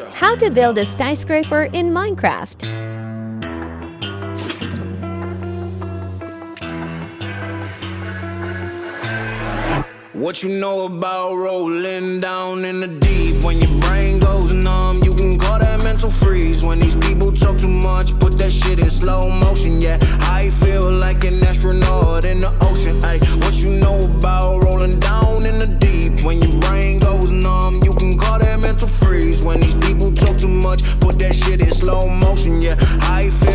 How to build a skyscraper in Minecraft. What you know about rolling down in the deep? When your brain goes numb, you can call that mental freeze. When these people talk too much, put that shit in slow motion. That shit in slow motion. Yeah, I feel